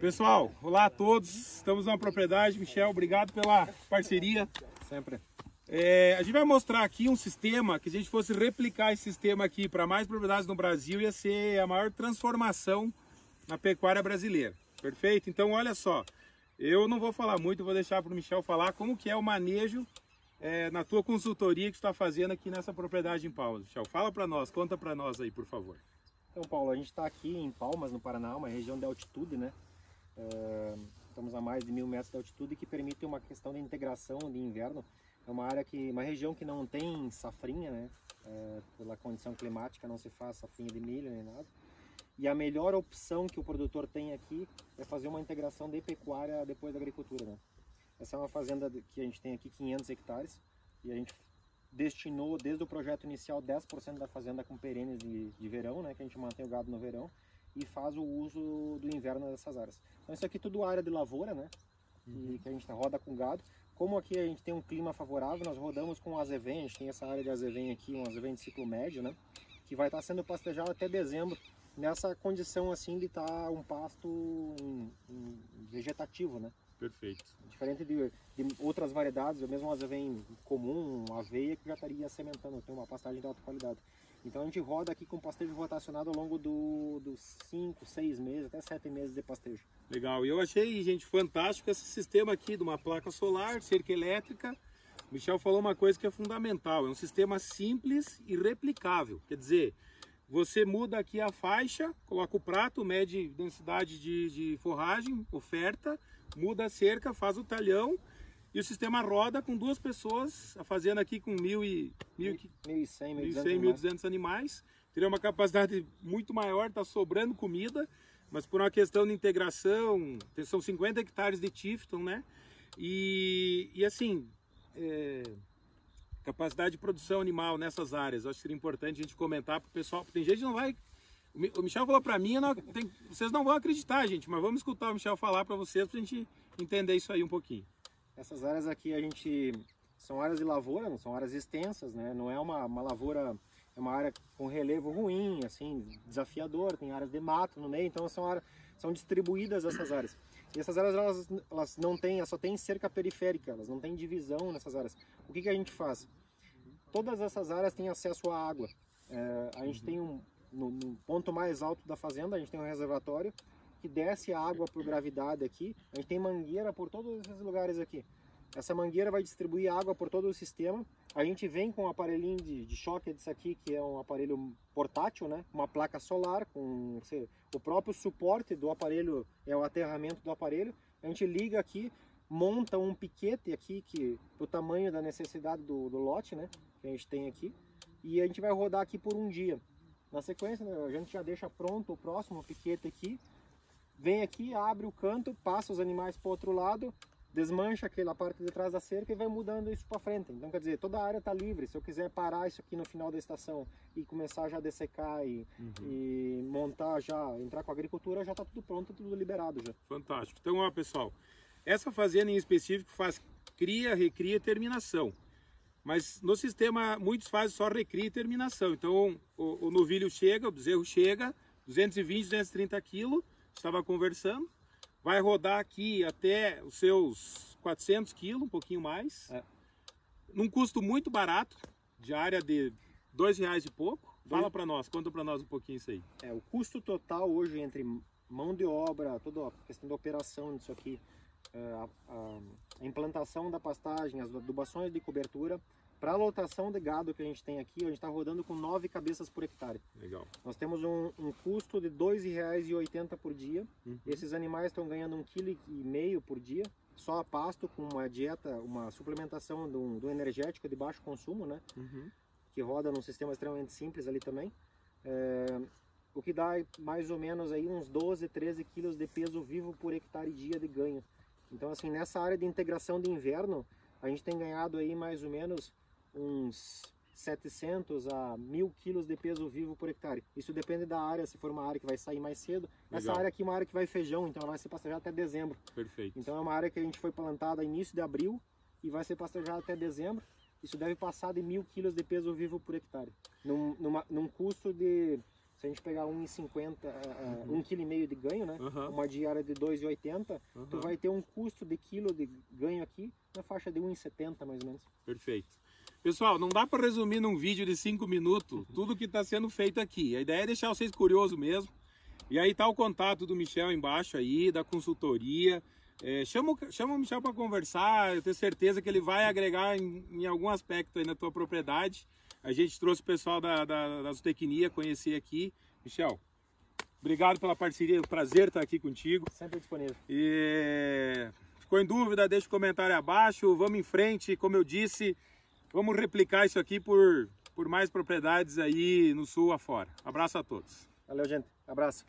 Pessoal, olá a todos. Estamos numa propriedade. Michel, obrigado pela parceria. Sempre. É, a gente vai mostrar aqui um sistema que, se a gente fosse replicar esse sistema aqui para mais propriedades no Brasil, ia ser a maior transformação na pecuária brasileira. Perfeito? Então, olha só. Eu não vou falar muito, vou deixar para o Michel falar como que é o manejo é, na tua consultoria que está fazendo aqui nessa propriedade em Palmas. Michel, fala para nós, conta para nós aí, por favor. Então, Paulo, a gente está aqui em Palmas, no Paraná, uma região de altitude, né? Estamos a mais de mil metros de altitude que permite uma questão de integração de inverno. É uma área que, uma região que não tem safrinha, né? É, pela condição climática não se faz safrinha de milho nem nada. E a melhor opção que o produtor tem aqui é fazer uma integração de pecuária depois da agricultura, né? Essa é uma fazenda que a gente tem aqui 500 hectares e a gente destinou desde o projeto inicial 10% da fazenda com perenes de, de verão, né, que a gente mantém o gado no verão e faz o uso do inverno dessas áreas. Então isso aqui é tudo área de lavoura, né, uhum. que a gente roda com gado. Como aqui a gente tem um clima favorável, nós rodamos com azevém, a gente tem essa área de azevém aqui, um azevém de ciclo médio, né, que vai estar sendo pastejado até dezembro, nessa condição assim de estar um pasto em, em vegetativo, né. Perfeito. Diferente de, de outras variedades, mesmo uma azevém comum, aveia, que já estaria sementando, tem uma pastagem de alta qualidade. Então a gente roda aqui com pastejo rotacionado ao longo dos 5, 6 meses, até 7 meses de pastejo. Legal, e eu achei, gente, fantástico esse sistema aqui de uma placa solar, cerca elétrica. O Michel falou uma coisa que é fundamental, é um sistema simples e replicável. Quer dizer, você muda aqui a faixa, coloca o prato, mede densidade de, de forragem, oferta, muda a cerca, faz o talhão e o sistema roda com duas pessoas, a fazenda aqui com mil e, mil, 1.100, 1.200 animais. Teria uma capacidade muito maior, está sobrando comida, mas por uma questão de integração, são 50 hectares de Tifton, né? E, e assim, é, capacidade de produção animal nessas áreas, acho que seria importante a gente comentar para o pessoal, porque tem gente que não vai o Michel falou para mim, não, tem, vocês não vão acreditar, gente, mas vamos escutar o Michel falar para vocês para a gente entender isso aí um pouquinho. Essas áreas aqui a gente são áreas de lavoura, são áreas extensas, né? Não é uma, uma lavoura, é uma área com relevo ruim, assim, desafiador, tem áreas de mato no meio, então são áreas, são distribuídas essas áreas. E essas áreas elas, elas não têm, só tem cerca periférica, elas não têm divisão nessas áreas. O que, que a gente faz? Todas essas áreas têm acesso à água. É, a gente uhum. tem um, no, no, ponto mais alto da fazenda, a gente tem um reservatório que desce água por gravidade aqui. A gente tem mangueira por todos esses lugares aqui. Essa mangueira vai distribuir água por todo o sistema. A gente vem com um aparelhinho de, de choque desse aqui, que é um aparelho portátil, né? Uma placa solar com sei, o próprio suporte do aparelho, é o aterramento do aparelho. A gente liga aqui, monta um piquete aqui, que o tamanho da necessidade do, do lote, né? Que a gente tem aqui. E a gente vai rodar aqui por um dia. Na sequência, né, a gente já deixa pronto o próximo piquete aqui. Vem aqui, abre o canto, passa os animais para o outro lado, desmancha aquela parte de trás da cerca e vai mudando isso para frente. Então, quer dizer, toda a área está livre. Se eu quiser parar isso aqui no final da estação e começar já a dessecar e, uhum. e montar já, entrar com a agricultura, já está tudo pronto, tudo liberado já. Fantástico. Então, ó, pessoal, essa fazenda em específico faz cria, recria e terminação. Mas no sistema, muitos fazem só recria e terminação. Então, o, o novilho chega, o bezerro chega, 220, 230 quilos, estava conversando, vai rodar aqui até os seus 400 quilos, um pouquinho mais, é. num custo muito barato, de área de dois reais e pouco. Fala para nós, conta para nós um pouquinho isso aí. É, o custo total hoje entre mão de obra, toda a questão da operação disso aqui, é, a, a, a implantação da pastagem, as adubações de cobertura, para a lotação de gado que a gente tem aqui, a gente está rodando com nove cabeças por hectare. Legal. Nós temos um, um custo de R$ 2,80 por dia. Uhum. Esses animais estão ganhando um quilo e meio por dia, só a pasto com uma dieta, uma suplementação do, do energético de baixo consumo, né? Uhum. Que roda num sistema extremamente simples ali também. É, o que dá mais ou menos aí uns 12, 13 quilos de peso vivo por hectare dia de ganho. Então assim, nessa área de integração de inverno, a gente tem ganhado aí mais ou menos uns 700 a 1000 quilos de peso vivo por hectare. Isso depende da área, se for uma área que vai sair mais cedo. Legal. Essa área aqui é uma área que vai feijão, então ela vai ser pastejada até dezembro. Perfeito. Então é uma área que a gente foi plantada início de abril e vai ser pastejada até dezembro. Isso deve passar de mil quilos de peso vivo por hectare, num, numa, num custo de se a gente pegar 1,50, uh, uhum. 1,5 kg de ganho, né? Uhum. Uma diária de 2,80, Uhum. tu vai ter um custo de quilo de ganho aqui na faixa de 1,70 mais ou menos. Perfeito. Pessoal, não dá para resumir num vídeo de 5 minutos tudo que está sendo feito aqui. A ideia é deixar vocês curiosos mesmo. E aí tá o contato do Michel embaixo aí, da consultoria. É, chama, o- chama o Michel para conversar, eu tenho certeza que ele vai agregar em, em algum aspecto aí na tua propriedade. A gente trouxe o pessoal da, da, da zootecnia conhecer aqui. Michel, obrigado pela parceria, é um prazer estar aqui contigo. Sempre disponível. E ficou em dúvida, deixa o comentário abaixo, vamos em frente, como eu disse, vamos replicar isso aqui por, por mais propriedades aí no sul afora. Abraço a todos. Valeu, gente. Abraço.